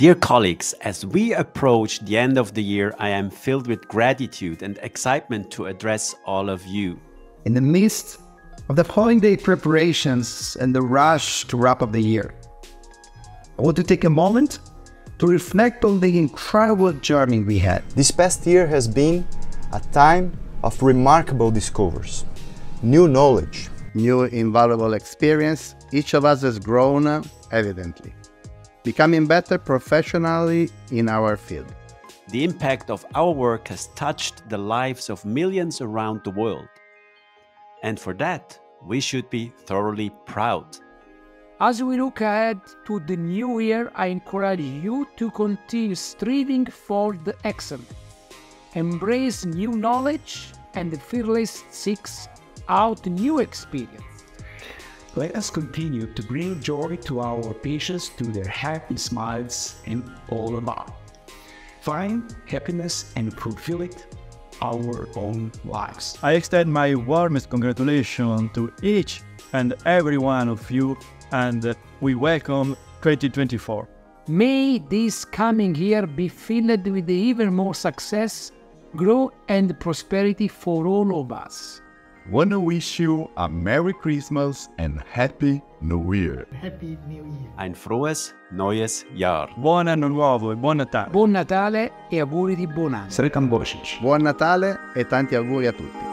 Dear colleagues, as we approach the end of the year, I am filled with gratitude and excitement to address all of you. In the midst of the holiday preparations and the rush to wrap up the year, I want to take a moment to reflect on the incredible journey we had. This past year has been a time of remarkable discoveries, new knowledge, new invaluable experience. Each of us has grown uh, evidently, becoming better professionally in our field. The impact of our work has touched the lives of millions around the world. And for that, we should be thoroughly proud. As we look ahead to the new year, I encourage you to continue striving for the excellent. Embrace new knowledge and the fearless seeks out new experience. Let us continue to bring joy to our patients through their happy smiles and all about. Find happiness and fulfill it our own lives. I extend my warmest congratulations to each and every one of you and we welcome 2024. May this coming year be filled with even more success, growth, and prosperity for all of us. want to wish you a Merry Christmas and Happy New Year. Happy New Year. Ein frohes neues Jahr. Buon anno nuovo e buon Natale. Buon Natale e auguri di buon anno. Srekan Buon Natale e tanti auguri a tutti.